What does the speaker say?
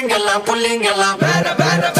பிள்ளைங்கெல்லாம் புள்ளிங்கெல்லாம் வேற வேற.